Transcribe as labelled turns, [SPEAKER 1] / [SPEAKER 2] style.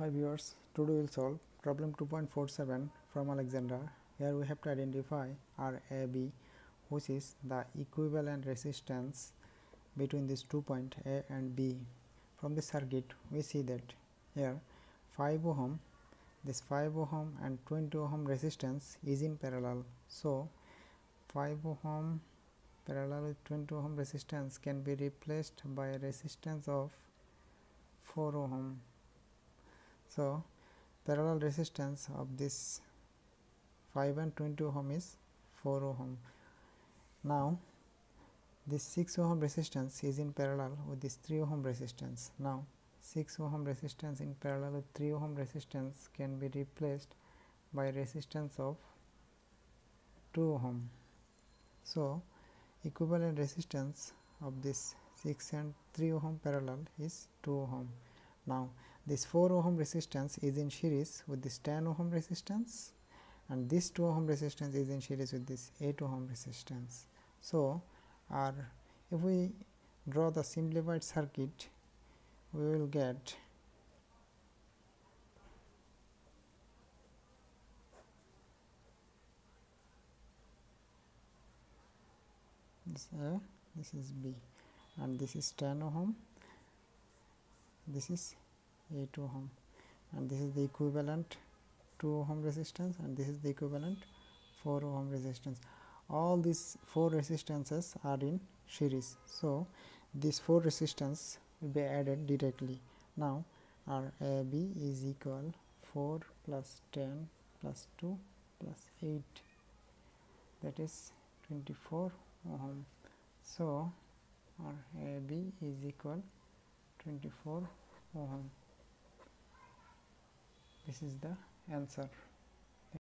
[SPEAKER 1] Hi viewers, today we will solve problem 2.47 from Alexander. Here we have to identify RAB which is the equivalent resistance between these two points A and B. From the circuit we see that here 5 ohm, this 5 ohm and 20 ohm resistance is in parallel. So 5 ohm parallel with 20 ohm resistance can be replaced by a resistance of 4 ohm so, parallel resistance of this 5 and 20 ohm is 4 ohm. Now, this 6 ohm resistance is in parallel with this 3 ohm resistance. Now, 6 ohm resistance in parallel with 3 ohm resistance can be replaced by resistance of 2 ohm. So, equivalent resistance of this 6 and 3 ohm parallel is 2 ohm. Now, this 4 ohm resistance is in series with this 10 ohm resistance and this 2 ohm resistance is in series with this 8 ohm resistance. So, our if we draw the simplified circuit we will get this A, this is B and this is 10 ohm, this is a 2 ohm and this is the equivalent 2 ohm resistance and this is the equivalent 4 ohm resistance. All these four resistances are in series. So these four resistance will be added directly. Now RAB is equal 4 plus 10 plus 2 plus 8 that is 24 ohm. So our AB is equal 24 ohm this is the answer